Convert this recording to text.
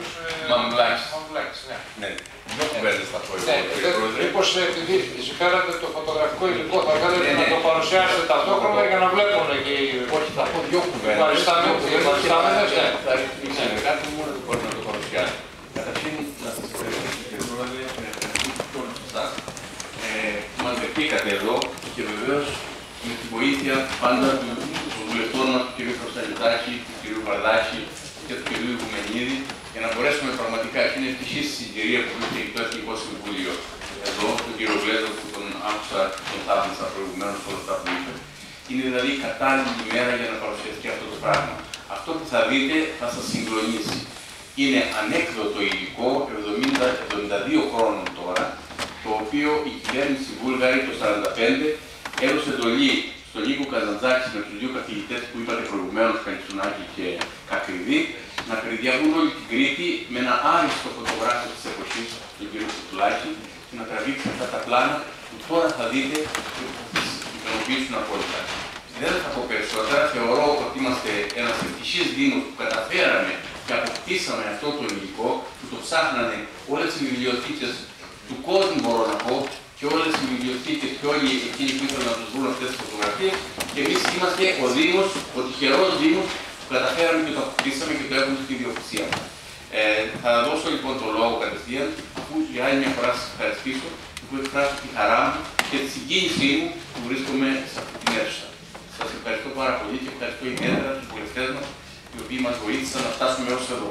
κύριος ε, Μαμουλάκης. Μαμουλάκης, ναι. Ναι, δυο κουβέντες θα πω εγώ, Ναι, κύριε δεν- Πρόεδρε. μήπως ε, επειδή φέρατε το φωτογραφικό υλικό, θα θέλετε Ναι, να ναι. το παρουσιάσετε ταυτόχρονα για να βλέπουν και οι... Όχι, θα πω δυο κουβέντες. παριστάμενοι, Δυο οι κουβέντες και παριστάμενες, θα- ναι. Θα ρίχνει η συνεργάτη μου να το μπορεί να το παρουσιάσει. Καταρχήν, να σας ευχαριστήσω κύριε Πρόεδρε, να ευχαριστήσω και όλους εσάς ε, που μας δεχτήκατε εδώ και βεβαίως με τη βοήθεια πάντα του, των βουλευτών μας, του κ. Κωνσταντινάκη, του κ. Βαρδάκη και του κ. Γουμενίδη, για να μπορέσουμε πραγματικά, και είναι ευτυχής η συγκυρία που βρίσκεται και το Εθνικό Συμβούλιο εδώ, τον κ. Γλέζο που τον άκουσα, τον θαύμασα προηγουμένως όλα αυτά που είπε. Είναι δηλαδή η κατάλληλη ημέρα για να παρουσιαστεί αυτό το πράγμα. Αυτό που θα δείτε θα σας συγκλονίσει. Είναι ανέκδοτο υλικό 70-72 χρόνων τώρα, το οποίο η κυβέρνηση Βούλγαρη το 1945 έδωσε εντολή στον Νίκο Καζαντζάκη με τους δύο καθηγητές που είπατε προηγουμένως, Καλισουνάκη και Κακριδί, να περιδιαβούν όλη την Κρήτη με ένα άριστο φωτογράφο της εποχής, τον κύριο Κουτουλάκη, και να τραβήξει αυτά τα πλάνα που τώρα θα δείτε και που θα σας ικανοποιήσουν απόλυτα. Δεν θα πω περισσότερα. Θεωρώ ότι είμαστε ένας ευτυχής Δήμος που καταφέραμε και αποκτήσαμε αυτό το υλικό που το ψάχνανε όλες οι βιβλιοθήκες του κόσμου, μπορώ να πω, και όλες οι βιβλιοθήκες και όλοι εκείνοι που ήθελαν να τους βρουν αυτές τις φωτογραφίες. Και εμείς είμαστε ο Δήμος, ο τυχερός Δήμος που καταφέραμε και το αποκτήσαμε και το έχουμε στην ιδιοκτησία μας. Ε, θα δώσω λοιπόν το λόγο κατευθείαν, αφού για άλλη μια φορά σας ευχαριστήσω που εκφράσω τη χαρά μου και τη συγκίνησή μου που βρίσκομαι σε αυτή την αίθουσα. Σας ευχαριστώ πάρα πολύ και ευχαριστώ ιδιαίτερα τους βουλευτές μας, οι οποίοι μας βοήθησαν να φτάσουμε έως εδώ.